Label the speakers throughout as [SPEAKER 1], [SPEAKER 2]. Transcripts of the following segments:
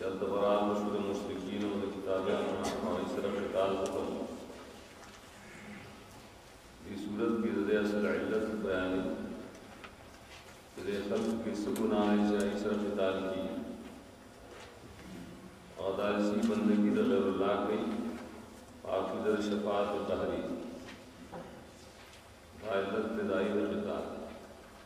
[SPEAKER 1] دلته به رانو شو د مشرکین او د کتابیانو نه هغوی سره قتال وکړو دې صورت کې د دې اصل علت بیانې چې د خلکو کې څه ګناه چې هغوی سره قتال کېږي او دا چې بندګي د غیر الله کوي پاکي در شفاعت او تحریم دا علت د دایره قتال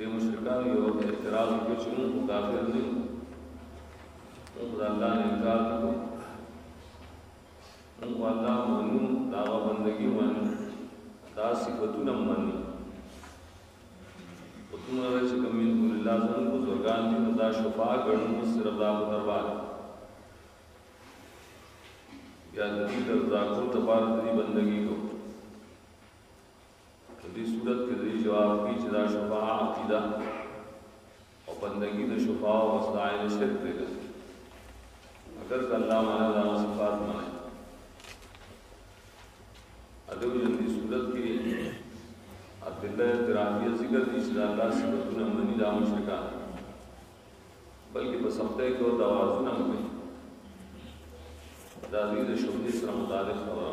[SPEAKER 1] دې مشرکانو یو اعتراض وکړ چې موږ کافر نه یو موږ د الله نه انکار نه کوو موږ الله منو د هغه بندګي منو د هغه صفتونه منو خو دومره ده چې کوم من دون الله زموږ بزرګان دي نو دا شفا ګڼو موږ صرف د هغه دربار یا د دې د رضاکو دپاره د دې بندګي کوو دې صورت کې دې جواب کې چې دا شفاعه عقیده او بندگی د شفاعه او مستعین شرک دی اگر که الله معالی دا صفات منه ادو جن دې صورت کې عبدالله اعترافیه ذکر دي چې دا الله صفاتونه مني دا مشرکان بلکې په سخته کې او توازن هم کوي دا دې د شوبې سره متعلق خبره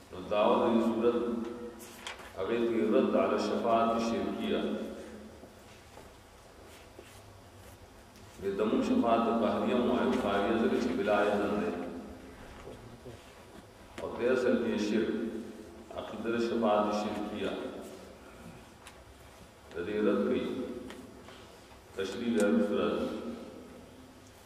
[SPEAKER 1] نو داود دې صورت هغه کې رد علی شفاعت شرکیه د دمو شفاعت قهریه مو او قهریه ځکه چې بلا اذن ده او دې اصل کې شرک عقیده شفاعت شرکیه د دې رد کوي تشریح له سورات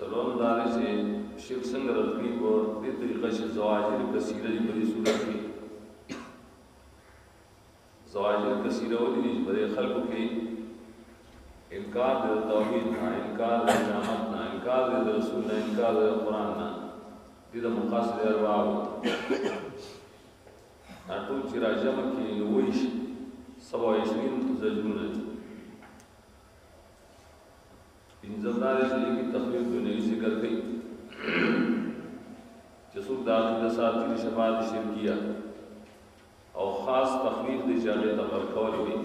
[SPEAKER 1] څلورم دا دی چې شیخ څنګه رد کړي په دې طریقه چې زواجر کثیره دي په دې صورت کې زواجر کثیره ولې دي چې په دې خلکو کې انکار د توحید نه انکار د نعمت نه انکار د رسول نه انکار د قرآن نه دې د مقاصد ارباب دا ټول چې راجمه کې وایي شي سبا یې شوي زجرونه پنځم دا دی چې دې تخویف دنیوي ذکر کوي چې څوک د هغې د ساتي د شفاعت شرکیه او خاص تخویف دی چې هغې ته ورکول وي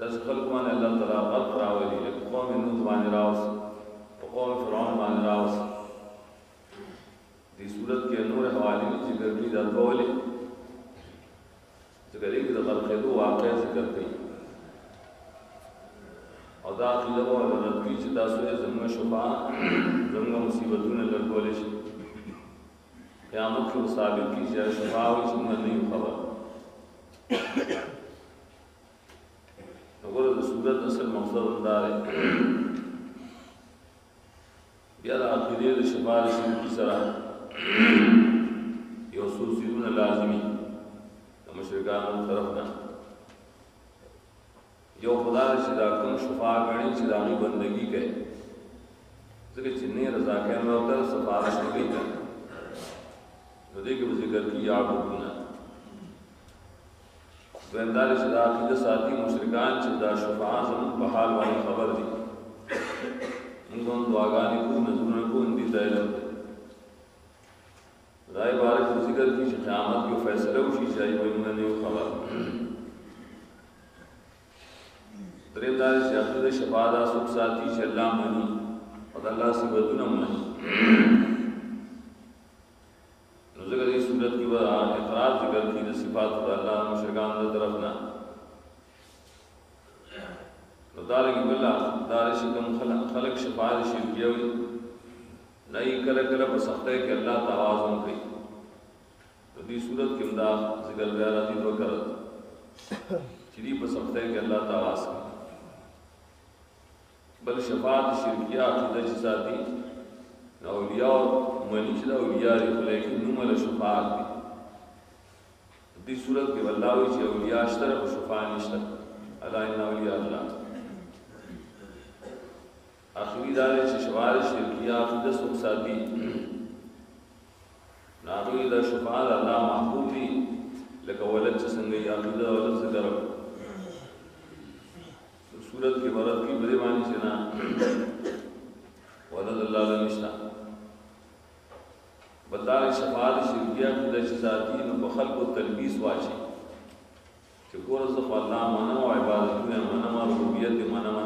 [SPEAKER 1] داسې خلک باندې الله تعالی غرق راولي لکه قوم نوح باندې راوسي په قوم فرعون باندې راوسي دې صورت کې نور حوالې چې ګرمي دا ډول ځکه دې کې د غرقېدو واقعه ذکر کوي او دا عقیده به ورته رد کړي چې دا سورې زموږ شفا زموږ مصیبتونه لرګولی شي قیامت کې به ثابت کړي چې شفا وایي چې موږ نه یو خبر وګوره د صورت اصل مقصد دا دی بیا د عقیدې د شمال سیمه سره یو څو سیمونه لازمي د مشرکانو طرف نه یو خدا چې دا کوم شفاع غړي چې دا غي بندگی کوي ځکه چې نه رضا کوي نو تر سفارش نه کوي نو دې کې ذکر کی یعبدون دویم دا چې دا عقیده ساتي مشرکان چې دا شفعان زموږ په حال باندې خبر دي موږ هم دعاګانې کوو نظرونه کوو ان دي ته علم دی دا عبارت ذکر کی چې قیامت کې فیصله وشي چې ایوه موږ نه خبر درې دا چې عقیده شفاعت اسو ساتي چې الله مني او الله صفاتونه مني نو ځکه دې صورت کې به اقرار ذکر کړي د صفاتو د الله مشرکان د طرف نه نو دا لګي بل دا چې کوم خلق خلق شفاعت شرکیه وي نه یې کله کله په سختۍ کې الله تعالی کوي نو دې صورت کې دا ذکر بیا راځي دوه کړه چې دې په سختۍ کې الله تعالی کوي بل شفاعت شرکیه عقیده چې ساتي د اولیاو مني چې د اولیا دي خو لیکن نومه د شفاعت دي دې صورت کې الله وی چې اولیاء شته او شفاعه نشته الا ان اولیاء الله اخری دا چې شوال شرکیه عقیده سوک ساتي ناغوی دا شفاعه الله محبوب دي لکه ولد چې څنګه یې عقیده ولد ذکر صورت کې برد کې بری باندې چې نه ولد الله له نشته بلدار شفاعت شرکیه کې د چې ذاتي نو په خلکو تلبیس واچي چې کور زه خو الله منم او عبادتونه منم او ربوبیت منم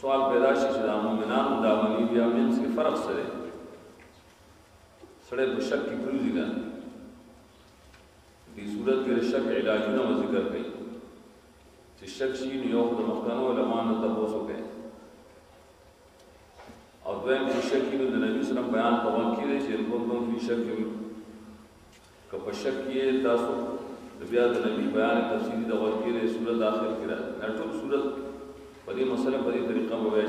[SPEAKER 1] سوال پیدا شي چې د مؤمنانو دا مني بیا موږ څه فرق سره سړی په شک کې پروزي نه په دې صورت کې د شک علاجونه و ذکر کوي چې شک شي نو یو د مخکنو علما نه تاسو کوي او دویم چې شک نو د نبی سره بیان په وخت کې چې په کوم کې شک وي که په شک کې تاسو بیا د نبی بیان تفصیلی د وخت کې صورت اخر کې راځي نه ټول صورت په دې مسله په دې طریقه مو وایي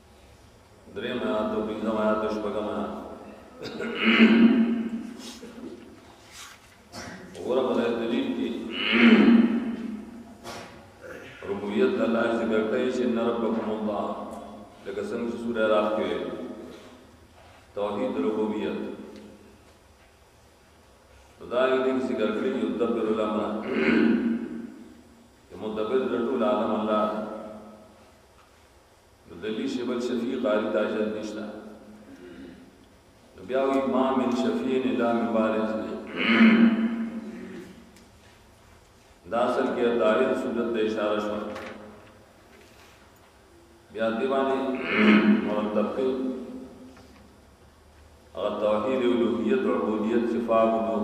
[SPEAKER 1] دریم آیات او پنځم آیات او شپږم آیات وګوره په دې دلیل کې ربوبیت الله ذکر کوي چې ان ربکم الله لکه څنګه چې سورہ راف کې توحید ربوبیت دا یو دې ذکر کړی یو تدبر الامر مدبر رټول عالم الله نو دلی شی بل شفیع قاری دا جن نشتا بیا وی ما من شفیع نه لا مبارز نه دا اصل کې دایره صورت ته اشاره شو بیا دیوانه مرتب کړي او توحید الوهیت عبودیت صفات نور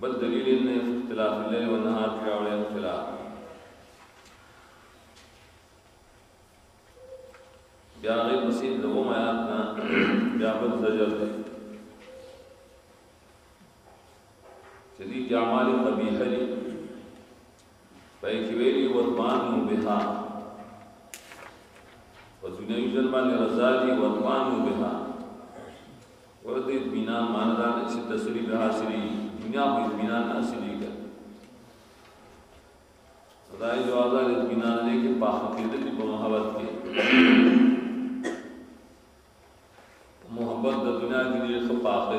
[SPEAKER 1] بل دلیل ان فی اختلاف الليل والنهار کې راوړی اختلاف بیا غي پسې دوم آیات نه بیا بل زجر دی چې دې اعمال قبیحه دي پای کې ویلي وطمانو بها په دنیوي ژوند باندې رضا دي وطمانو بها ورته اطمینان معنا دا ده چې تسلي به حاصلي دنیا خو اطمینان حاصلي ده دا یو جواز ده اطمینان دی کې پاخ کېدل په محبت کې محبت د دنیا کې ډېر ښه پاخه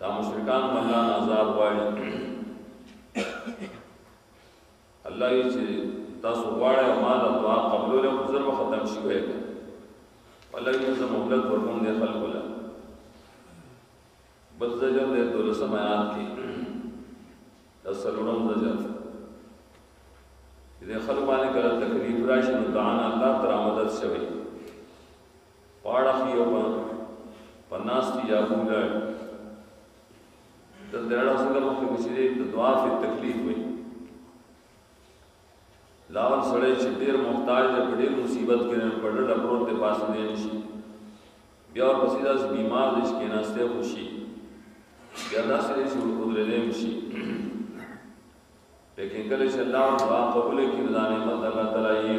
[SPEAKER 1] دا مشرکان ملان عذاب وایي الله یې چې تاسو غواړئ او ما دا دعا قبلوله خو زر به ختم شي وایي الله یې زه مهلت ورکوم دې خلکو له بل زجر دې دولسم آیات کې دا څلورم زجر دې خلکو باندې کله تکلیف راشي نو دعا الله تر مدد شوی په اړه خو یو به په ناس کې یا ولاړ دلته اړه څنګه مخکې وچېدې د دعا فی تکلیف وي لاول سړی چې ډېر محتاج دی په ډېر مصیبت کې په ډډه پروت دی پاسې دی نه شي بیا ورپسې داسې بیمار دی چې کېناستی خو شي بیا داسې دی چې ودرېدی هم شي لیکن کله چې الله دعا قبوله کړي نو دا نعمت الله تعالی یې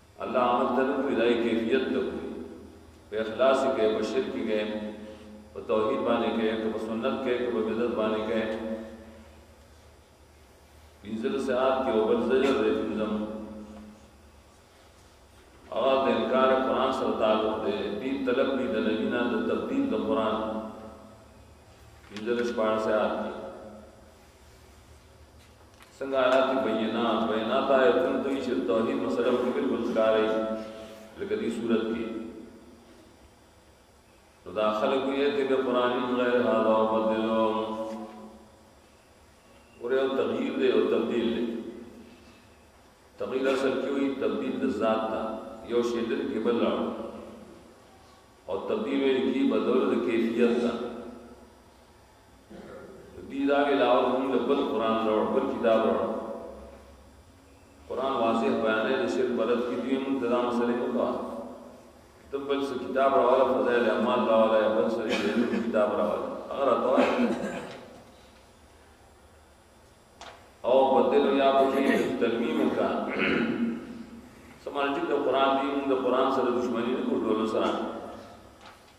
[SPEAKER 1] الله عمل ته نه ګوري دا یې کیفیت ته ګوري په اخلاص کې په شرک کې په توحید باندې کې په سنت کې په بدعت باندې کې پنځل ساعت کې او بل زجر دې پنځم هغه د انکار قرآن سره تعلق دی دې طلب دې د نبی نه د تبدیل د قرآن پنځل شپږ ساعت کې څنګه آیات بینه بینات آیتونه دوی چې توحید مسله په بالکل ښکارې لکه دې صورت کې نو دا خلک یې ته به قران غیر هاذا او بدلو ور یو تغییر دی او تبدیل دی تغییر اصل کې وي تبدیل د ذات ته یو شی دل کې بل راو او تبدیل ویل کې بدل د کیفیت ته دي دا علاوه موږ د بل قران راوړ بل کتاب راوړ قران واضح بیان دی چې بلد کې دي موږ دا مسلې نه کوو ته بل څه کتاب راوړ فضائل اعمال راوړ یا بل څه کتاب راوړ هغه راته او بدل یا په تلمیم وکړه سمانه چې د قران دی موږ د قران سره دښمنی نه کوو ټول سره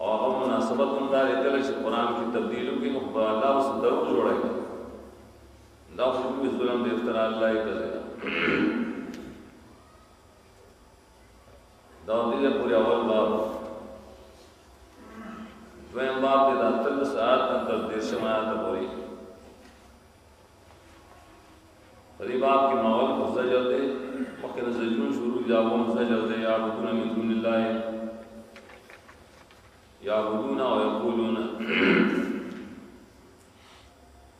[SPEAKER 1] او هغه مناسبت هم دا دی کله چې قرآن کې تبدیل وکړي نو خدای الله اوس درو جوړوي دا خو کومې ظلم د افترا الله یې کوي دا دې له پورې اول باب دویم باب دې د اتل ساعت تر دې شمه ته پورې په دې باب کې ماول په زجر دی مخکې د زجرون شروع دی اول زجر دی یا بدون من دون الله یا بدون او یقولون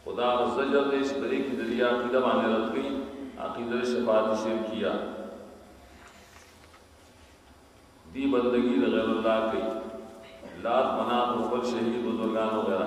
[SPEAKER 1] خدا او زجر دی چې په دې کې د دې عقیده باندې رد کړي عقیده شفاعت شرکیه دی بندگی د غیر الله کوي لات منات او بل شهید بزرگان وغیرہ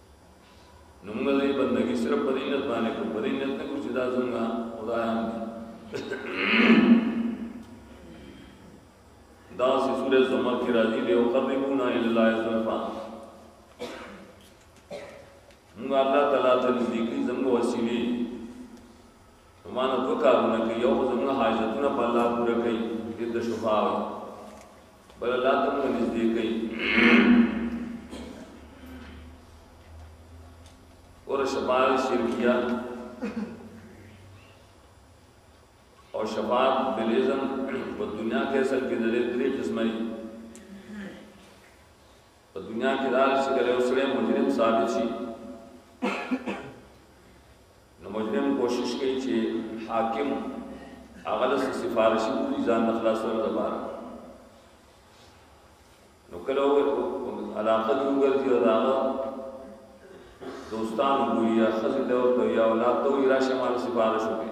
[SPEAKER 1] نو موږ دې بندګي صرف په دې نیت باندې کوو په دې نیت نه کوو چې دا زموږ خدایان دي دا سې سورې زمر کې راځي دی او قربونا الا ذلفا موږ الله تعالی ته نږدې کوي زموږ وسیلې مانه دوه کارونه کوي یو زموږ حاجتونه په الله پوره کوي دې د شفاعت بل الله ته مو نږدې کوي اور شفاعت شرکیه او شفاعت بلیزم په دنیا کې اصل کې د درې قسمه په دنیا کې دا چې کله یو سړی مجرم ثابت شي نو مجرم کوشش کوي چې حاکم هغه له سفارشي کوي ځان د خلاصولو لپاره نو کله علاقه دې وګرځي او هغه دوستان وګوري یا ښځې ته ورته یا اولاد ته وایي راشه ما له سفارش وکړي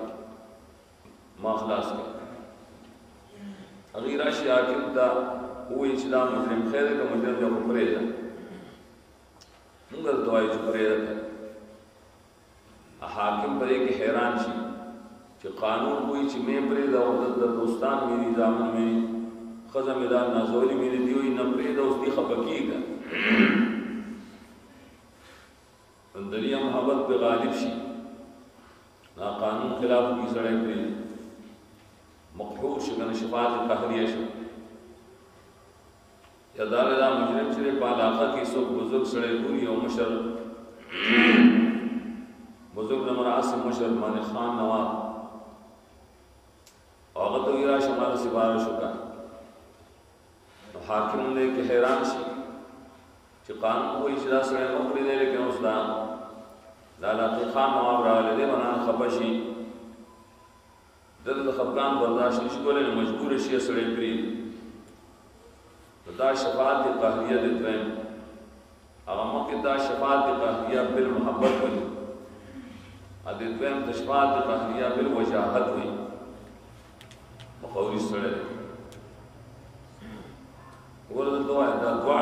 [SPEAKER 1] ما خلاص کړ هغه راشي عاقب دا وې چې دا مجرم خیر کا مجرم یو پرې ده موږ ته وایي چې پرې ده حاکم پرې کې حیران شي چې قانون وایي چې مې پرې ده او د دوستان مې دي ځامن مې خزه مې دا نازولي مې دي وي نه پرې ده اوس دي خپکیږي نو دنیا محبت په غالب شي نا قانون خلاف کی سړی پرې مقهور شي کنه شفاعت قهریه شي یا دا دا مجرم چې په علاقه کې څوک بزرګ سړی ګوري او مشر بزرګ نه مراد مشر باندې خان نواب هغه ته یې راشه مال سپارښت وکړه نو حاکم هم دی کې حیران شي چې قانون وایي چې دا سړی مه پرېږدی لیکن اوس دا د علاقې خان نواب راغلی دی ورنه خفه شي دلته د خفګان برداشت نشي کولی نو مجبور شي سړی پرېږدي دا شفاعت قهریه د دویم هغه مخکې تا شفاعت قهریه بالمحبت وي ا دې دویم ته شفاعت قهریه بالوجاهت وي مخوري سره ورته دوه دا دوه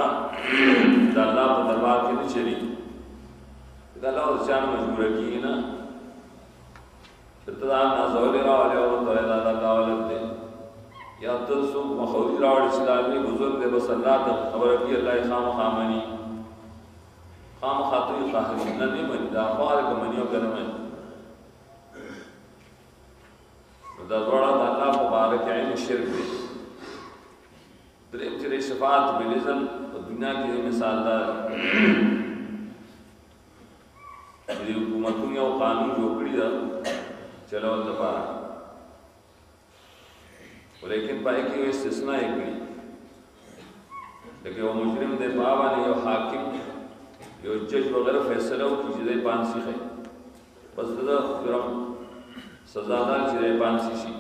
[SPEAKER 1] د الله په دربار کې نه چلی دا الله ځان مجبور کیږي نه چې ته دا نازه ولې راولې او ته دا د الله ولد دی یا ته څوک مخوج راوړ اسلامي بزرګ دی بس الله ته خبره کوي الله یې خامخا مني خامخا ته یې خاهر شي نه مني دا خو هغه مني او که نه مني نو دا دواړه د الله په باره کې علم شرک دی دریم چې شفاعت بلزم په دنیا کې مثال دار دې حکومتونو یو قانون جوړ کړی دا چلول د پاره ولیکن پای کې یو استثنا یې کړی لکه یو مجرم د بابا نه یو حاکم یو جج وغیرہ فیصله وکړي چې د پانسی خي پس دا جرم سزا ده چې د پانسی شي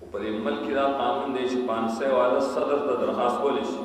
[SPEAKER 1] او په دې ملک دا قانون دی چې پانسی والا صدر ته درخواست کولی شي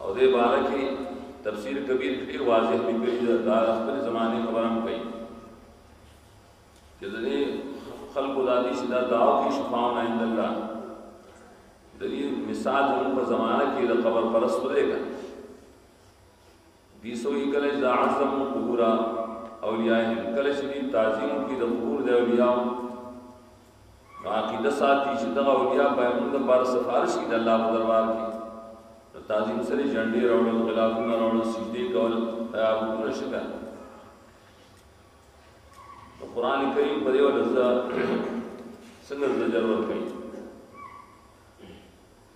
[SPEAKER 1] او دې باره کې تفسیر کبیر کې ډیر واضح لیکلي ده دا خپل زمانه خبرم کوي چې ځنې خلق ذاتی سیدا دعو کې شفاعون عند الله د دې مثال هم په زمانه کې د قبر پرستو دی کنه بیسو یې کله چې د عزم و قبور اولیائهم کله چې دوی تعظیم وکړي د قبور د اولیاو نو عقیده ساتي چې دغه اولیا به موږ لپاره سفارش کړي د الله په دربار کې نو تعظیم سره جنډې راوړل غلافونه راوړل سجدې کول خیابونه شته نو قران کریم په دې ورځ څنګه زجر ورکړي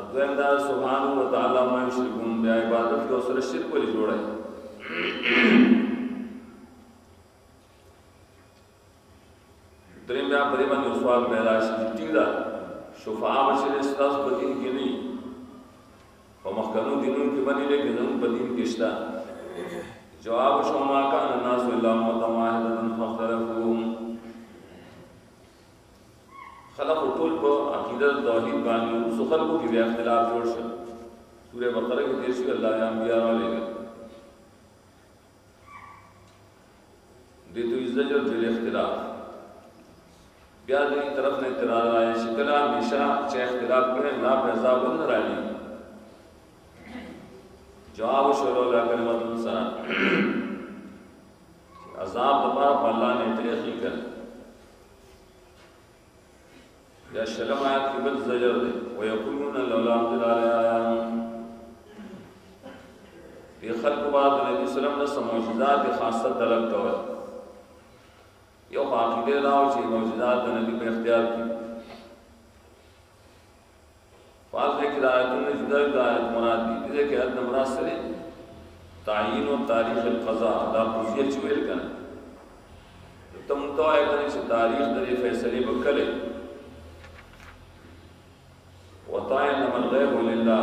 [SPEAKER 1] اګر دا سبحان و تعالی ما یشرکون بیا عبادت کو سره شرک ولې جوړه دریم بیا په دې باندې سوال پیدا شي چې ټیک ده شفاعه بشي د ستاسو په دین کې نه په مخکنو دینونو کې باندې لکه زموږ په دین کې شته جواب شو ما کان الناس الا امه واحده فاختلفوا خلق ټول په عقیده توحید باندې او څو خلقو کې بیا اختلاف جوړ شو سوره بقره کې دیش الله یا انبیاء را لګا دې دوی زجر بل اختلاف بیا دوی طرف نه اعتراض راځي چې کله همیشه چې اختلاف کړي الله په عذاب نه راځي جواب شروع لا کلمتون سره عذاب لپاره په الله نه تاریخ لیکل یا شلم آیات کې بل زجر دی ويقولون لولا انزل على آيات دې خلکو به د نبی سلام نه معجزات خاصه طلب کول یو عقیده دا و چې معجزات د نبی په اختیار کې فاز دې کې د آیتونو چې دا د آیت مراد دي دې کې آیت مراد سره تعین او تاریخ القضاء دا قضیه چې ویل کړه تم تو آیت چې تاریخ د فیصله وکړي وطاعن من غیر لله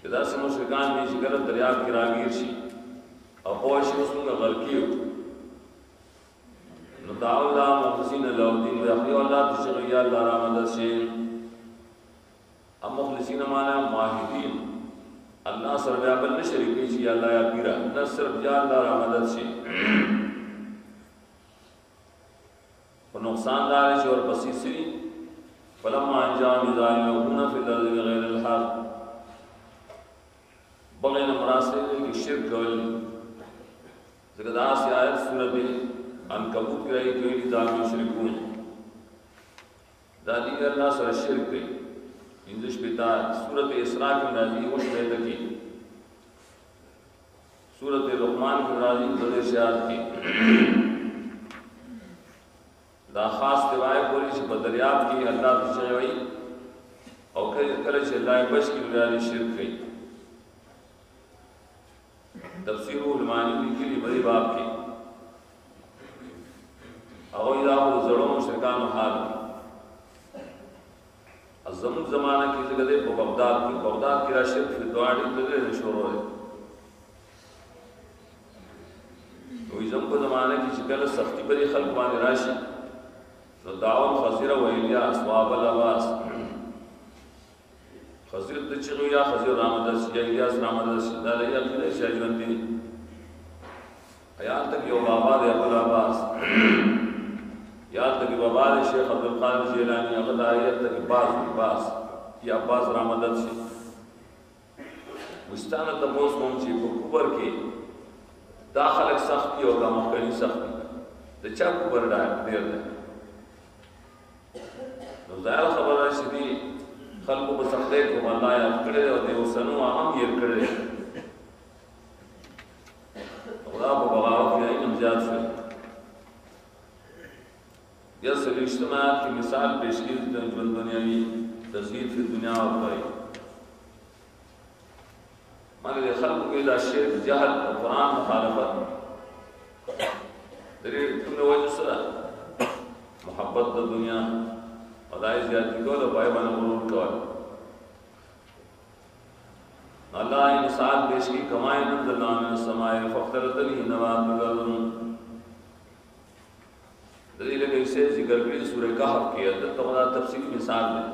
[SPEAKER 1] چې داسې مشرکان دي چې کله دریاب کې راګیر شي او پوه شي اوس موږ غرق یو نو دعوا الله مخلصین له دین رحمه الله د شغل یا الله را مدد شي ام مخلصین معنا موحدین الله سره بیا بل نه شریک شي یا الله یا پیرا نه صرف یا الله را مدد شي خو نقصان دا دی چې ورپسې څه دي فلما ان جاء ميزان يكون في الارض بغير الحق بغیر مراسل کې شرک کول ځکه دا سي آیت سورۃ عنکبوت کې راځي دوی دا مشرکون دا دې الله سره شرک کوي اندش پتا سورۃ اسراء کې راځي او شپه کې سورة لقمان کې راځي دوه دېرش آیات کې دا خاص روایت بولی چې په دریاب کې الله ته څه وایي او کله کله چې الله یې بچ کړي بیا یې شرک کوي تفسیر المعانی لیکلي په دې باب کې هغوی دا خو زړو مشرکانو حال دی زموږ زمانه کې ځکه دی په بغداد کې بغداد کې را شرک شو دعا ډېر لږې نه شروع دی نو زم په زمانه کې چې کله سختی پرې خلک باندې راشي نو داون خزیره ویل یا اسواب الاواس خزیر ته چې یا خزیر رامدرس یا الیاس رامدرس دا لري چې ژوند دي خیال تک یو بابا دی ابو العباس یاد تک بابا دی شیخ عبد القادر جیلانی هغه دا یاد تک باز باز یا باز را مدد شي مستانه ته اوس کوم چې په کوبر کې دا خلک سخت دي او دا مخکني سخت دي د چا کوبر ډا ډیر دی نو ظاهر خبره شي دي خلکو په سختۍ کوم الله یاد کړی او د اوسنو هم یې کړی خدا په بغاوت کې علم زیات شو یا سلیشتم آیات کې مثال پیش کړي د ژوند دنیاوی تزهید په دنیا او پای معنی د خلق کې دا شرک جهل او قران مخالفت درې کومه وجه سره محبت د دنیا خدای زیات کول او پای باندې غرور کول الله یې مثال پیش کی کمای من الله من السماء فاختلط به نبات الارض د دې لکه څه ذکر کړی سورې کهف کې د تمنا تفصیلی مثال دی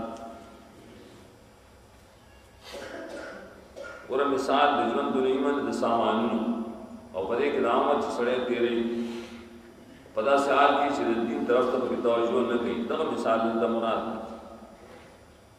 [SPEAKER 1] ور مثال د ژوند د نیمن د سامانونو او په دې کې د عامه سړې تیرې په داسې حال کې چې د دین طرف ته په توجه نه کوي دا مثال د مراد دی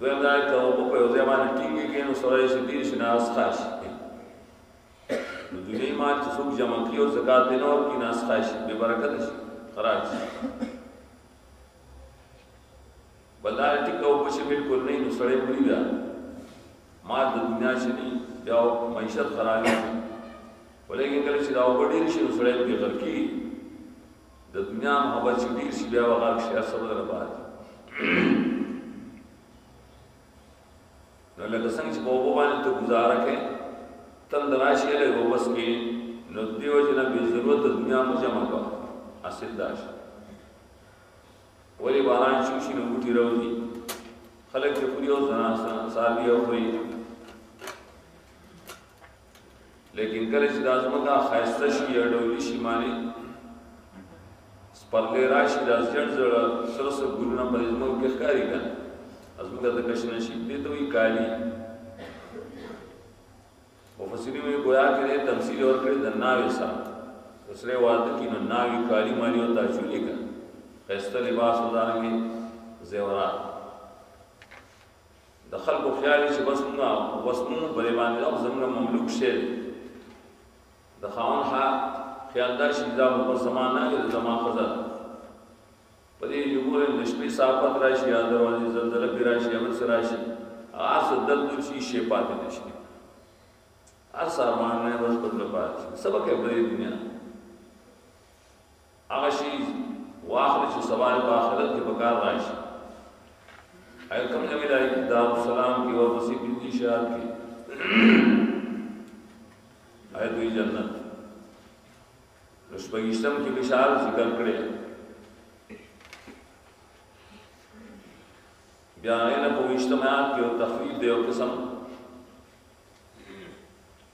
[SPEAKER 1] دویم دا چې اوبه په یو ځای باندې ټینګې کړي نو سړی چې تېر شي نه اسخا شي نو دنیي مال چې څوک جمع کړي او زکات یې نه ورکړي نه اسخا شي بې برکته شي خراب شي بل دا چې که اوبه شي بلکل نه نو سړی مري بیا مال د دنیا شي نه بیا معیشت خرابېږي ولیکن کله چې دا اوبه ډېرې شي نو سړی بېغر کېږي د دنیا محبت چې ډیر شي بیا وغه شي هر څه بدل پاتې نو لکه څنګه چې په وبو باندې ته گزاره کې تل دراشي له وبس کې نو دیو چې نه به ضرورت د دنیا مو جمع کا اصل داش ولی باران شو شي نو ګټي راوځي خلک چې خوري او زنا ساروي او خوري لیکن کله چې د ازمکه خایسته شي یا ډولي شي معنی سپرلې راشي د ځړ ځړ سره سره ګلونه په ازمو کې ښکاری کړه ازمکه د کښ نه شي دې ته وی کالی مفسرین وی گویا کې تمثيل اور کړی د ناوې سره سره واده کې نو ناوې کالی معنی او تاجولې کړه خایسته لباس ودانګي زیورات د خلکو خیال وي چې بس موږ او بس موږ پرې باندې ده، زموږ مملوک شی دی. د خاوند خیال دا شي چې دا خو بس زما نه دی، زما ښځه ده. په دې چې ګورم د شپې ساپت راشي یا دروازې زلزله پرې راشي یا بل څه راشي، هغه هر څه دل دل شي، شی پاتې نه شي. هر څه ارمانونه یې بس په زړه پاتې شي. څه به کوې په دې دنیا؟ هغه شی واخلي چی سبا یې په آخرت کې په کار راشي ایا کوم نوی لاري کې دارالسلام کې ورپسې پنځه شهر کې ایا دوی جنت نو شپږشتم کې بشارت ذکر کړی بیا نه په وشتم آیات کې او تخویف دی او قسم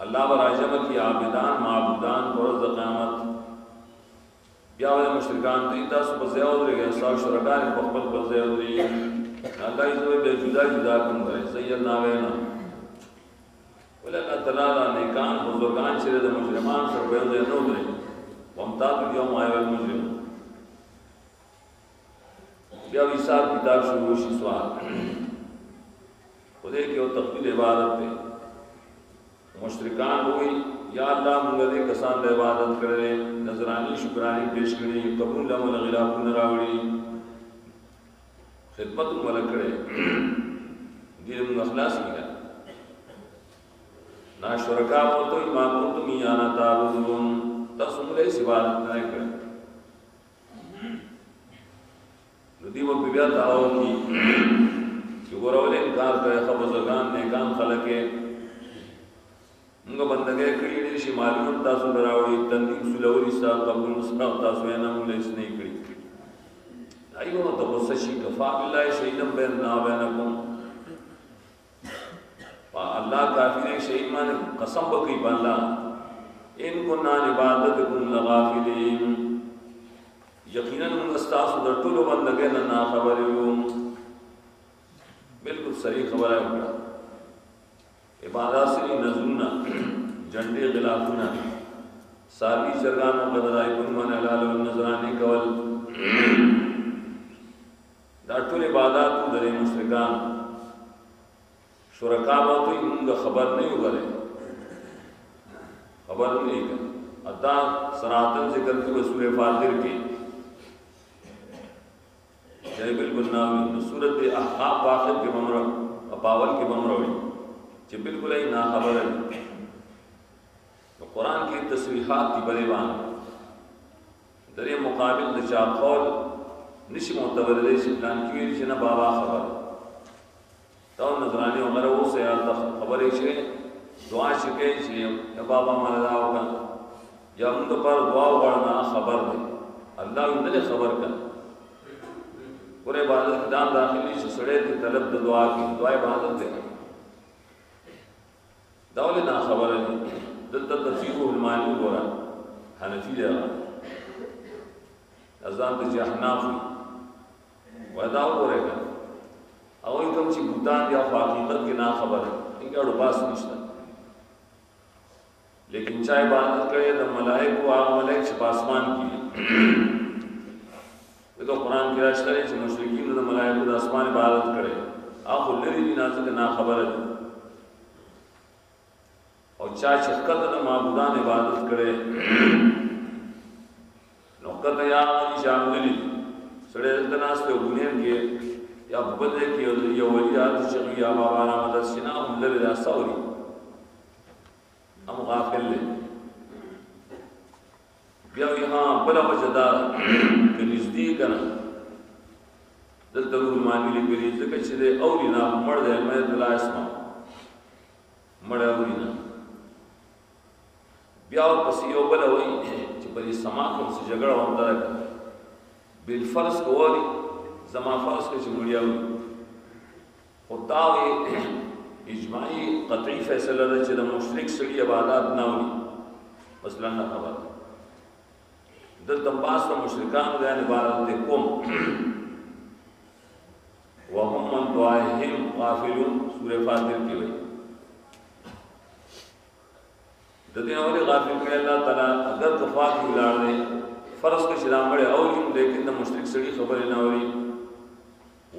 [SPEAKER 1] الله به راجمع کی عابدان معبودان پر ورځ د قیامت بیا به مشرکان دوی تاسو په ځای ودرېږئ تاسو شرکان په خپل خپل ځای ودرېږي الله یې زوی به جدا جدا کړم درې سید ناوینا ول الله تعالی دا نیکان بزرگان چې د مجرمان سره په ځای نه ودرېږي ومتاز یوم آیو المجرم بیا حساب کتاب شروع شي سوال خدای کې او تقدیر عبادت دی مشرکان وایي یا الله موږ دې کسان د عبادت کړې نظرانی شکرانی پیش کړې قبول لمن غلافونه راوړي خدمت موږ کړې دې موږ اخلاص کړه نا شرکا ورته ما کوتم یانا تعبدون تاسو موږ یې عبادت نه کړې نو دیو په بیا داو کی چې ګورولې کار کوي خو بزرګان نه کان خلکه موږ بندګې کړې دي چې معلومات تاسو دراوړي تنظیم سولوري صاحب قبول مستق تاسو یې نه مونږ لیس نه کړی ایو ته غصه شي کفا بالله شهیدم بیننا بینکم په الله کافر شهید باندې قسم وکړي په الله ان كنا عبادتكم لغافلين یقینا موږ تاسو د ټولو بندګۍ نه نه خبر یو بالکل صحیح خبره وکړه عبادت سری نزونا جنډې غلافونه ساوی چرګانو غدرای کوم نه لاله نظرانه کول دا ټول عبادات درې مشرکان شرکا به دوی موږ خبر نه یو غره خبر نه یو ادا سراتن ذکر کې رسول فاطر کې جای بالکل نام نو صورت احقاف واخر کې بمره اپاول کې بمره وي چې بالکل یې نه خبره نو قران کې تصریحات دی بلې باندې د دې مقابل د چا قول نشي معتبرېدای چې پلانکي ویل چې نه بابا خبر دا نظراني وغیره اوس یا د خبرې چې دعا چې کوي چې یا بابا مالا دا وکړه یا موږ پر دعا وغواړه نه خبر دی الله یې نه خبر کړ ور عبادت دام داخلي چې سړی د طلب د دعا کې دعا عبادت دی دا ولې دا خبره دي دلته تفسیر المانی وګوره حنفي دی هغه ازان ته چې احناف وي وای دا وګوره که هغوی کوم چې بوتان دي او په حقیقت کې نا خبره دي ټینګه ډوباس نشته لیکن چا عبادت کړي د ملائکو هغه ملائک چې په اسمان کې دي دا قران کې راځي چې مشرکین د ملائکو د اسمان عبادت کړي هغه لري دي نازک نه خبره دي او چا چې قدر معبودان عبادت کړي نو کته یا غني شامل دي سړی د ناس ته وګنیم کې یا په بده کې یو ولیات چې یا بابا را مدد سینا هم لري دا سوري هم غافل دی بیا وی ها بل وجه دا چې نږدې کنه دلته نور معنی لیکلي ځکه چې دی اوري نه مړ دی مې بلا اسمه مړ اوري نه بیا پس یو بل وی چې په دې سما کوم څه جګړه ونده ده بل فرض کووري زما فرض کې چې مړ یاوي خو دا اجماعي قطعي فیصله ده چې د مشرک سړي عبادات نه اوري مثلا نه خبر دلته باس د مشرکانو د عبارت دی کوم وهم من دعائهم غافلون سورہ فاطر کې وایي د دې اولي غافل کړي الله تعالی اگر په خوا کې ولاړ دی فرض کې شرامړې او لیکن د مشرک سړي خبرې نه اوري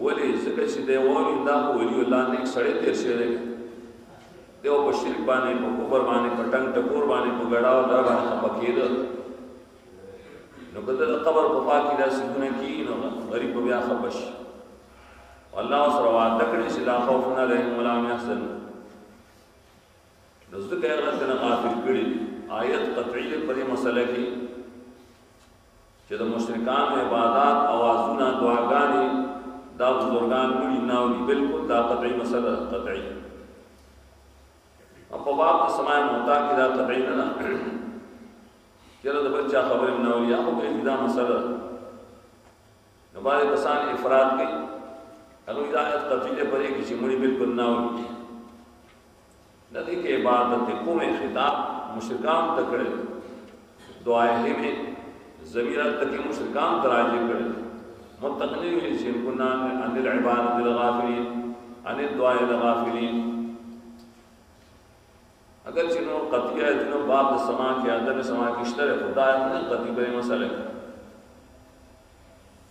[SPEAKER 1] ولی ځکه چې دی وایي دا خو ولي الله نیک سړی تیر شوی دی دی په شرک باندې په کفر باندې په ټنګ ټکور باندې په ګډاو دا باندې خپه کېده نو که د قبر په خوا کې داسې ګونه کېږي نو غریب به بیا خپه شي الله سره وعده کړې چې لا خوف نه لري ولا هم يحزن نو ځکه هغه څنګه غافل کړي آیت قطعي په دې مسله کې چې د مشرکانو عبادات اوازونه دعاګانې دا بزرګان وړي نه وړي بالکل دا قطعي مسله ده قطعي او په باب د سماع موتا کې دا قطعي نه ده چېرې د بل چا خبرې نه وړي هغه به دا مسله ده نو باندې کسان افراد کوي هغه دا قطعي ده پرې کې چې مړي بالکل نه وړي ددی که عبادت دی کومه خطاب مشرکان ته کړی دعای هیمه زمیر تکی مشرکان ته راجع کړی متقنی ویلی چه کنا ان العبادت الغافلین ان الدعای الغافلین اگر چنو قطعی اتنو باب دا سما کی عدم سما کشتر خدا اتنو قطعی بری مسئلہ کی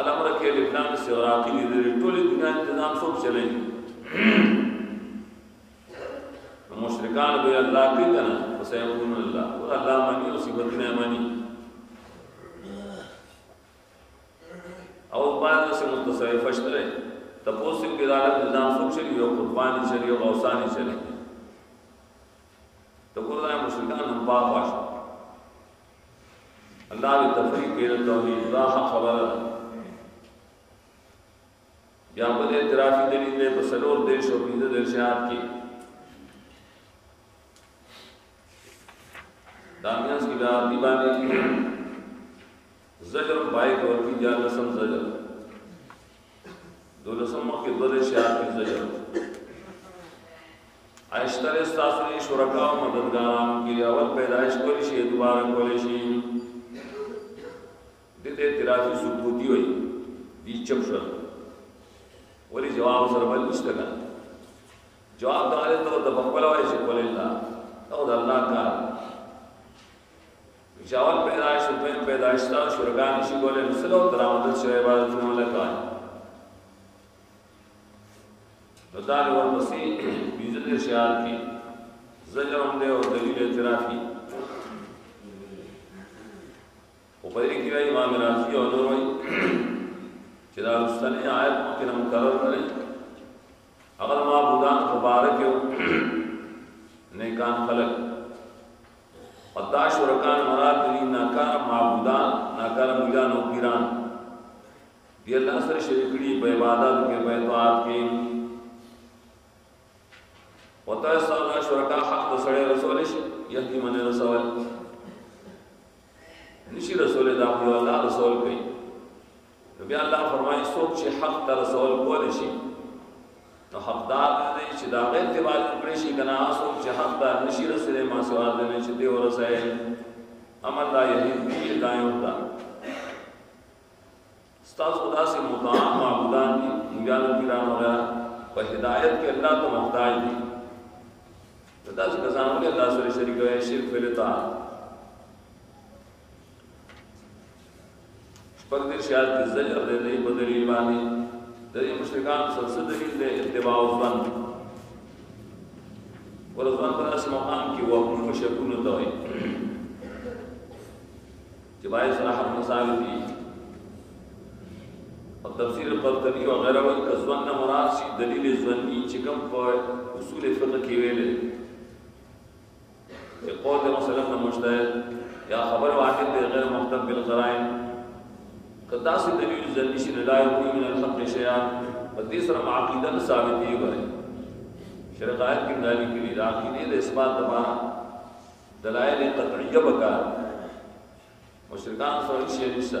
[SPEAKER 1] الامر کې لبنان سي او عراقي دي د ټولې دنیا تنظیم څوک چلوي نو مشرکان به الله کوي کنه وسيقولون الله او الله مانی او صفات نه مانی او بعد سه متصرف اشتره تپوس کې د عالم نظام څوک چلی او قربان چلی او غوسان چلی ته ګورای مشرکان هم پاک واشه الله دې توفیق کړي د توحید دا خبره ده بیا په دې اعترافي دلیل دی په څلور دېرش او پنځه دېرش آیات کې دا میانس کې بیا دې باندې زجر پای کوي بیا لسم زجر دولسم مخ کې دوه دېرش یاد پنځه زره عشتر ستاسو دي شرکا او مددګاران کې اول پیدایش کولی شي دوباره کولی شي د دې اعتراضي سکوتی وي دي چم شو ولی جواب سره بل نشته کنه جواب دا لري ته د خپل وایي چې کولی الله او د الله کار جاول پیدایش او دویم پیدایش ته شرکا نه شي کولی، نو څه ډول درامدت شوی عبادتونه له کوي؟ نو دا د ورپسې پنځه دېرش شعار کې زجر هم دی او دلیل اعتراف دي خو په دې کې وایي امام رازي او نور وایي چې دا رستنی آیت مخکې نه مکرر نه دی هغه معبودان مبارک یو نیکان خلک او دا شرکان مراد دي ناکاره معبودان ناکاره مولان او پیران دی الله سره شریک کړي په عبادت کې په اطاعت کې وتا سره شرکا حق ته سره رسول شي یهدی من رسول نشي رسول دا په الله رسول کوي نو بیا الله فرمایي څوک چې حق ته رسول کولی شي نو حقدار دی چې دا غیر اتباع کړی شي کنه څوک چې حق ته نشي رسېدلی ما سوا د نه چې دی ورسای امر لا یهید بی لا یهدا استاد خدا سے مطاع معبودان دي مولانو پیران وغیرہ په هدایت کې الله ته محتاج دي دا څه کسانو له الله سره شریک وي شرک فلتا شپږ دېرش یاد کې زجر دی دی په دلیل باندې د دې مشرکانو سره څه دلیل دی اتباع ځوان ورځوان په داسې مقام کې وهمونو شکونو ته وایي چې باید سره حق مساوي دي او تفسیر قرطبي او غیره وایي که ځوان نه مراد شي دلیل ځواني چې کوم په اصول فقه کې ویلې چې قول د مسلم د مجتهد یا خبر واحد دی غیر مختب بالقرائن که تاسو دلیل زر نشي نه لایو کوي من الحق شیئا په دې سره عقیده نه ثابت دی وایي شرط آیت کې دایي کې د عقیده د اثبات لپاره دلایل قطعیه وکړه مشرکان سره شي نشته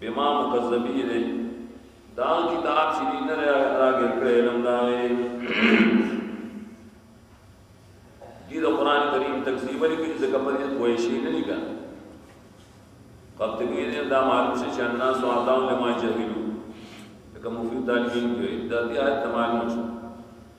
[SPEAKER 1] بما مکذبی دی دا کتاب چې دین نه راګر کړی علم دا ویل دې د قران کریم تکذیب لري چې ځکه په دې کوی شي نه لګا قبط کې دې دا معلوم شي چې الناس اعداء لما جهلوا لکه مفید تعلیم کې دا دې آیت معلوم شي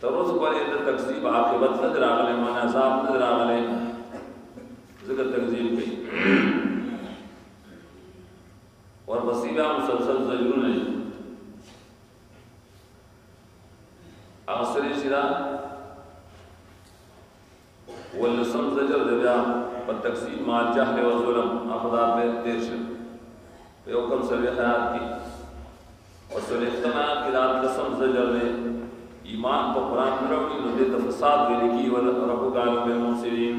[SPEAKER 1] تر اوسه پورې د تکذیب عاقبت نه دی راغلی معنی عذاب نه دی راغلی ځکه تکذیب کوي ورپسې بیا مسلسل زجرونه دي هغه سړی چې دا اوولسم زجر دی بیا په تکذیب مع الجهل والظلم هغه خو دا تېر شوی په یو کم څلوېښت ایات کې په څلوېښتم ایات کې دا اتلسم زجر دی ایمان په قرآن نه راوړي نو دې ته فساد ویل کېږي وربک اعلم بالمفسدین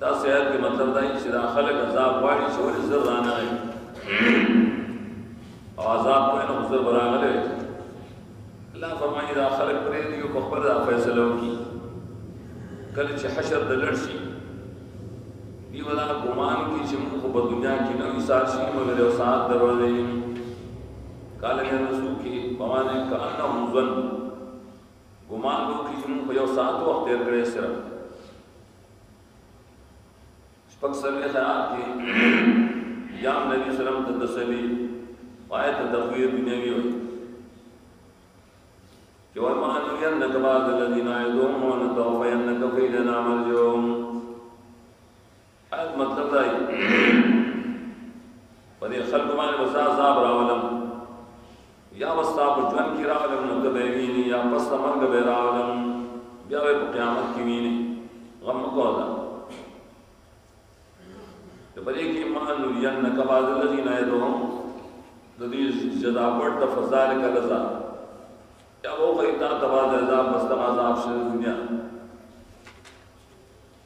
[SPEAKER 1] دا سیاد کې مطلب دا چې دا خلک عذاب غواړي چې ولې زر رانه غي او عذاب په نو زر برانغلې الله فرمایي دا خلک پرې دی په خپل فیصله وکړي کله چې حشر د لړ شي دی ولا ګمان کې چې موږ په دنیا کې نو ایثار شي مګر یو سات دروازې کاله نه رسو کې بوانه کانه هم ځن ګمان به وکړي چې موږ خو یو ساعت وخت تېر کړی صرف شپږ څلوېښت آیات کې یا هم نبي سلم ته تسلي وایه ته تقویه دنیوي وایي چې وایي ما نوینک بعض الذین عیدهم ونتوفینک فیلنا مرجعهم مطلب دا دی په دې خلکو باندې به زه عذاب راولم یا به ستا په ژوند کې راولم نو ته به یې وینې یا پس له مرګه به یې راولم بیا به یې په قیامت کې وینې غم مه کوه دا د په دې کې ما نرینک بعض الذین یدعون د دې جزا پټ د فذلک لذا یا وو غیتا تبا د عذاب مستغ عذاب شر دنیا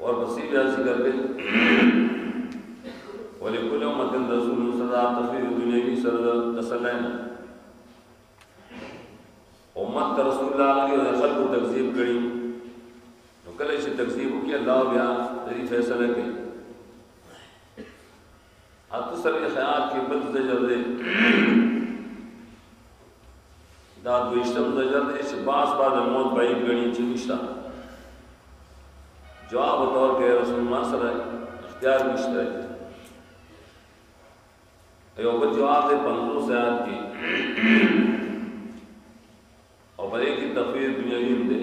[SPEAKER 1] ورپسې بیا ذکر کوي ولې کول امت رسول صدا تفسیر دنیوي سره د تسلیم امت رسول الله علیه د خلکو تکذیب کړي نو کله چې تکذیب وکړي الله بیا دې فیصله کوي اته څلوېښت آیات کې بل زجر دی دا دویشتم زجر دی چې باز به د موت بعید ګڼي چې نشته جواب په طور کې رسول الله سره اختیار نشته یو بل جواب دی پنځوس آیات کې او په دې کې تفویض دنیوي هم دی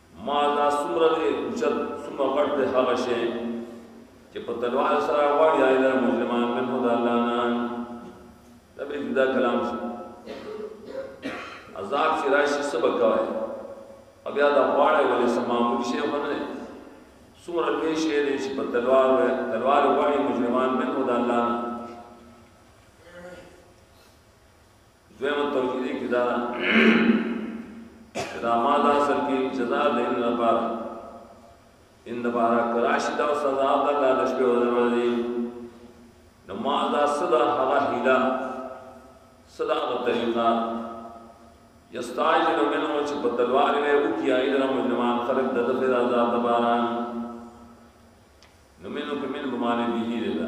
[SPEAKER 1] ما دا څومره دی اوچت څومره غټ دی هغه شی چې په تلوار سره غواړي آی دا مجرمان منه د الله نه دا به جدا کلام شي عذاب چې راشي څه به کوي او بیا دا غواړی ولې څه معمول شی خو نه څومره لوی شی دی چې په تلوار تلوار غواړي مجرمان منه د الله نه دویمه توجیه دې کې دا ده چې دا ما دا اصل کې جزا د ان لپاره ان لپاره کراش دا سزا د الله د شپې ورځې نو ما دا صدا هغه هیلا صدا هغه طریقه یستاجل منه چې په تلوار یې او کیا یې د مجرمان خلق د دغه عذاب لپاره نو منو کې من بمانه به دې ده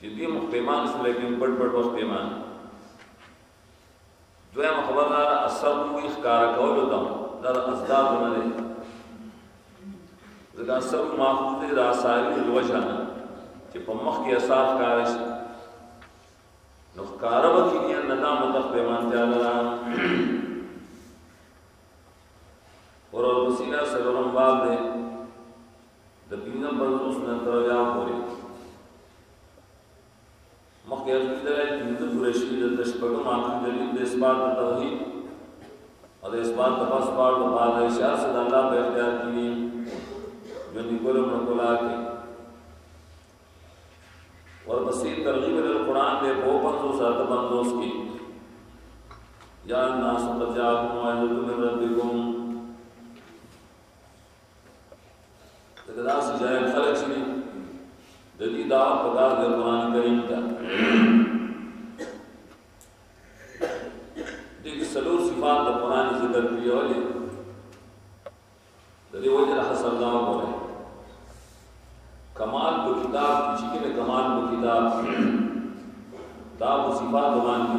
[SPEAKER 1] چې دې مخ په ایمان شو لیکن پټ پټ وخت ایمان دویم خبر دا ده اثر موږ ښکار کولو ته دا د اسباب نه دی ځکه اثر ماخوذ دی د اثاري الوجه نه چې په مخ کې اثار ښکار شي نو ښکار به کېږي نه دا مطلب پیمان ته الله ورور وسیله سره باب دی د پینځم پنځوس نه تر یا پورې مخکې اصلي دلایل پنځه پوره شوي دلته شپږم اخري دلیل د اثبات د توحید او د اثبات د پس پاړ د پار د اشار سره د الله په اختیار کې دي ژوندي کول مړه کولا کې ورپسې ترغیب د قرآن دی په پنځوس اته پنځوس کې یا الناس قد جاءکم موعظة من ربکم ځکه داسې جاهل خلک چې دي د دې دعا په کار د قرآن کریم ته دې کې څلور صفات د قرآن ذکر کړي ولې د دې وجه حسن دا وګورئ کمال په کتاب کې چې کوم کمال په کتاب دا په صفات باندې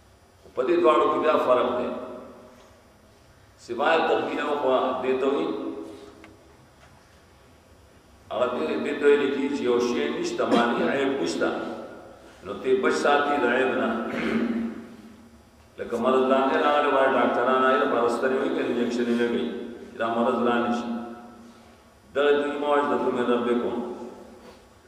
[SPEAKER 1] خو په دې دواړو کې بیا فرق دی سوای تربیه او خوا دې ته وي هغه دې دې ته ویل کېږي چې یو شی نشته معنی عیب نشته نو ته بچ ساتي د عیب نه لکه مرض لاندې راغلی وای ډاکټران یې لپاره سترې وي که انجکشن یې لګوي دا مرض لا نشي دغه دې موج د کومې رب کوم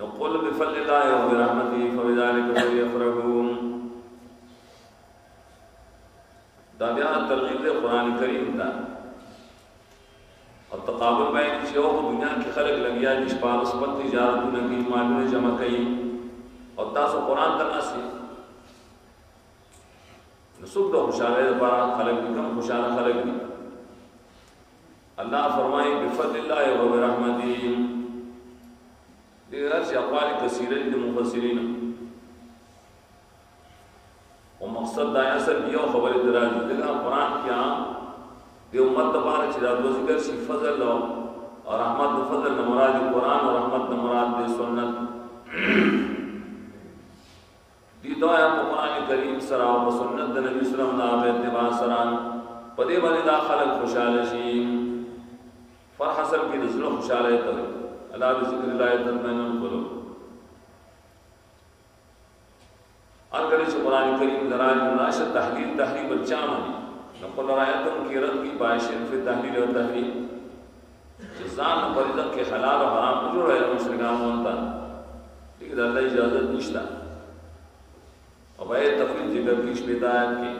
[SPEAKER 1] نو قل بفضل الله وبرحمته فبذلك فليفرحوا دا بیا ترغیب دی قران کریم دا او تقابل بین چې یو دنیا کې خلک لګیا دي شپارس پن تجارتونه کوي مالونه جمع کوي او تاسو قران ته ناسي نو څوک د خوشاله لپاره خلک دي کوم خوشاله خلک دي الله فرمائے بفضل الله و برحمته دې راځي اقوال کثیره دي مفسرین او مقصد دا یا سر یو خبر دران دي دا قران کې عام دې امت تبار چې دا دوه ذکر شي فضل او رحمت او فضل نه مراد قران او رحمت نه مراد دې سنت دی دا آیات په قرآن کریم سره او په سنت د نبی اسلام نه په اتباع سره په دې باندې دا خلک خوشاله شي فرح اصل کې د زړه خوشاله ته وي الله بذکر الله تطمئن القلوب هر کله چې قرآن کریم درای ناشه تحلیل تحریب الجامه نقل رایتم کی رد کی بایشن فی تحلیل و تحریب چې ځان په رزق کې حلال او حرام نه جوړوي د مشرکانو ونته دغه د الله اجازه نشته او باید تفصیل ذکر کې شپې دا آیت کې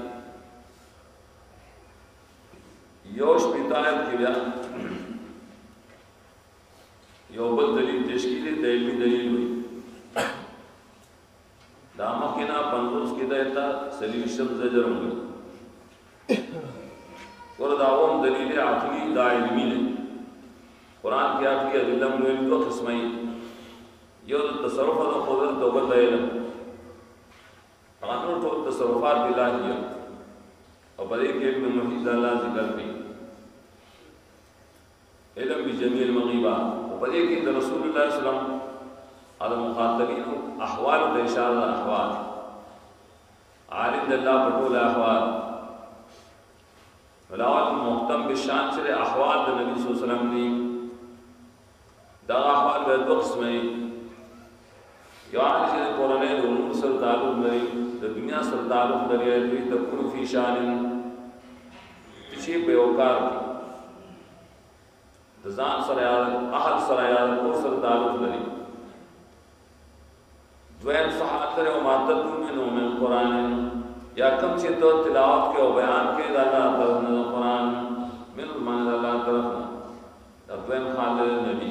[SPEAKER 1] یو شپې دا آیت کې بیا یو بل دلیل تشکیل دی دلیل وي دا مخکې نه پنځوس کې دی ته سلیوشن زجر هم وي ګوره دا هم دلیل عقلي دا علمي دی قرآن کې عقلي ادله هم ویلي دوه قسمه یو د تصرف د قدرت او بل د علم هغه نور ټول تصرفات د الهیه او په دې کې علم محیط د الله ذکر کوي علم بجميع المغيبات خو په دې کې د رسول الله صلی الله علیه وسلم او د مخاطبینو احوالو ته اشاره ده احوال عالم د الله په ټول احوال ولاول محتم بشان چې احوال د نبی صلی الله علیه وسلم دي دا احوال به دوه قسمه یوازې د کورنۍ د امور سره تعلق لري د دنیا سره تعلق لري دوی ته کونو فی شان ته شي په یو کار کې د ځان سره یا اهل سره یا کور سره تعلق لري دویم صحابه او ماتت منو من قران یا کم چې ته تلاوت کې او بیان کې دا الله تعالی نه قران من من الله تعالی دا دویم حال نبی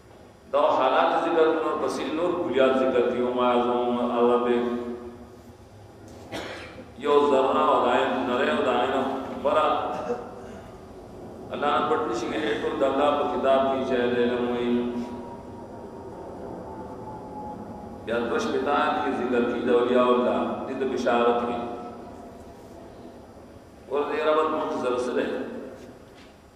[SPEAKER 1] دا حلال ذکر کنو پسی نور کلیات ذکر کیو ما ازم اللہ بے یو ذرہ و دائن نرے و دائن برا اللہ نبت نشی گئے ایٹول دا اللہ پا کتاب کی چاہے لے لموئی یا دوش پتان کی ذکر کی دا اولیاء اللہ دید بشارت کی اور دیر ابت منتظر سلے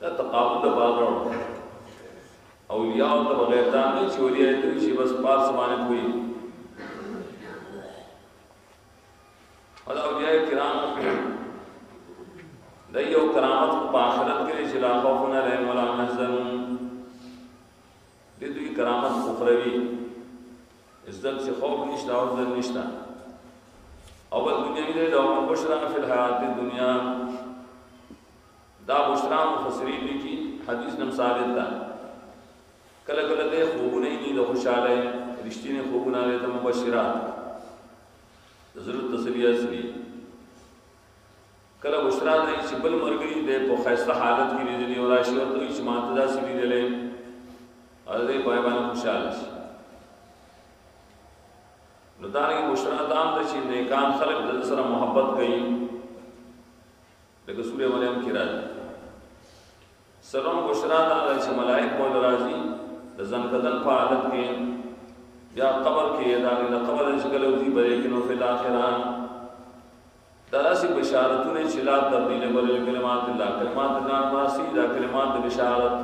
[SPEAKER 1] دا تقابل د بار نه وړو اولیاء ته بغیر دا نه چې اولیاء ته شي بس پار سمانه پوری ولا اولیاء کرام د یو کرامت په آخرت کې چې لا خوف نه لري ولا محزن د دوی کرامت اخروی عزت سے خوف نشته او ځل نشته اول دنیا دې له بشرا فی الحیات دنیا دا بشرا مفسرین لیکي حدیث نم ثابت ده کله کله د خوبونه یې د خوشاله رښتینی خوبونه هغه ته مبشرات د زړه تسلی اصلي کله بشرا ده چې بل مرګري د په خیسته حالت کې لیدلی او راشي او دوی چې ماته دا سړي لیدلې او دې په باندې خوشاله شي نو دا یې بشرا دام د چې نیکان خلک د سره محبت کوي لکه سوره مریم کې راځي سلام بشرا دا ده چې ملائک ول راځي د ځنکدن په حالت کې بیا قبر کې دا د قبر چې کله وځي بلې کې نو فل اخره دا داسې بشارتونه چې لا تبدیل بل کلمات الله کلمات الله مراسي دا کلمات بشارت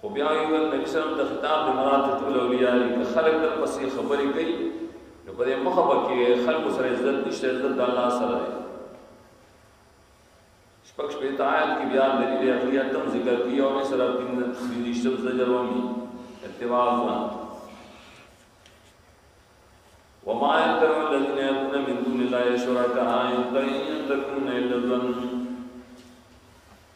[SPEAKER 1] خو بیا یې ویل نبی سلام د خطاب د مراد ټول اولیاء دي که خلک در پسې خبرې کوي نو په دې مخه به کې خلکو سره عزت نشته عزت د الله سره دی شپږ شپېته آیت کې بیا دلیل عقلي اتم ذکر کړي او سره پنځه زجر ومي اتباع ځوان وما يتبع الذين يدعون من دون الله شركاء يدعون يتبعون إلا الظن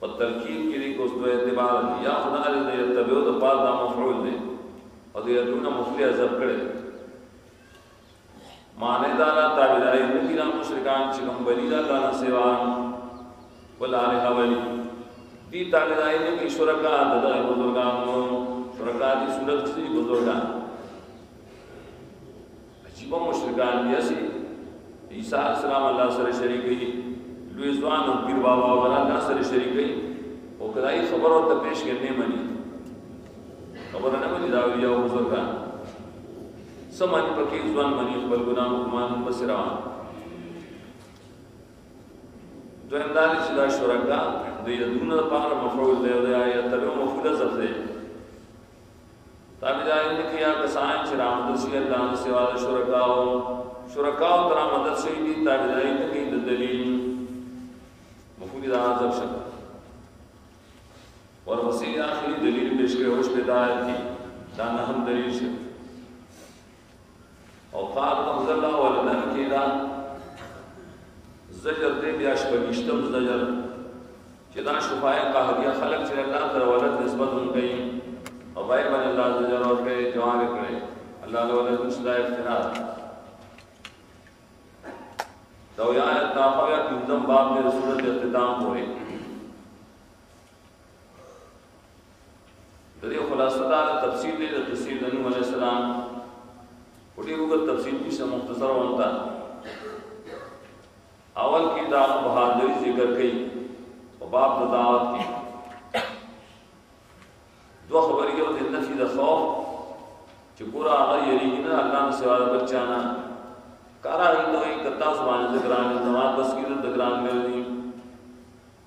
[SPEAKER 1] په تلقين کې دي که اوس دوه اعتباره دي يا خو دغه د يتبعو د پاره دا مفعول دی او د يدعون مفعول حذف کړی معنی دا لا تابعداري نه کوي دا مشرکان چې کوم بلی دا الله نه سوا بل الها ولي دي تابعداري نه کوي شرکا دغه بزرګانو شرکا دي صورت کې بزرګان عجیبه مشرکان دي اسی عیسی السلام الله سره شریک دي لوی ځوان او پیر بابا او الله سره شریک دي او کداي خبر او ته پیش کې نه مني خبر نه مني دا وی او حضور کا سمانی پکې ځوان مني خپل ګناه ګمان بس روان دویم دا چې دا شرکا د یدونه لپاره مفعول دی او د آیت له مفعول ځخه تابعداري وکړي هغه کسان چې رامدد شوي الله نه سوا د شرکاو شرکاو ته رامدد شوي دي تابعداري وکړي د دلیل مفهوم دا حاضر شي ورپسې آخري دلیل پیش کړی اوس په دا آیت کې دا نه هم دلیل شي او قال حمزه په اول نن کې دا زجر دې بیا شپږشتم زجر چې دا شفایه قهریه خلق چې الله تر ولد نسبت هم کوي او بای باندې الله زجر اور کې جواب کړي الله له ولد نشدا اختیار دا یو آیت دا خو یا پنځم باب دې سورته اقتدام پورې د دې خلاصه دا تفصیل دی د قصې د نوح علیه السلام په ډېر وګت تفصیل کې سم مختصر ونده اول کې دا بهادری ذکر کړي په باب د دعوت کې دوه خبرې یو د نفي د خوف چې ګور هغه یریږي نه الله نه سوا د بچانا کارا هیته وي کتا سبحان ذکران زما بس کې د ګران مې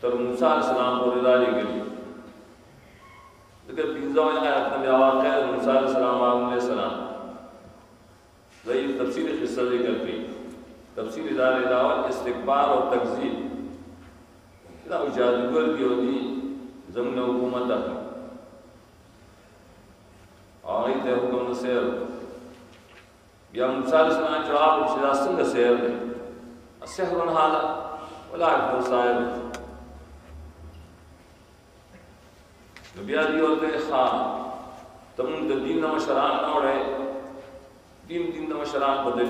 [SPEAKER 1] تر موسی علیه السلام پورې را لېږلي ځکه پنځمه آیت نه بیا واقع د موسی علیه السلام هارون علیه السلام دوی تفسیر قصه ذکر کړي تفسیر دا راول استکبار او تکذیب دا جادوګر دی او دی زموږ حکومت ده هغه ته حکم نصیر بیا موسی علیہ السلام جواب چې دا څنګه سحر دی سحر هذا ولا اكبر صاحب نو بیا دی ورته ښا تم د دین مشران نه وړه دین دین مشران بدل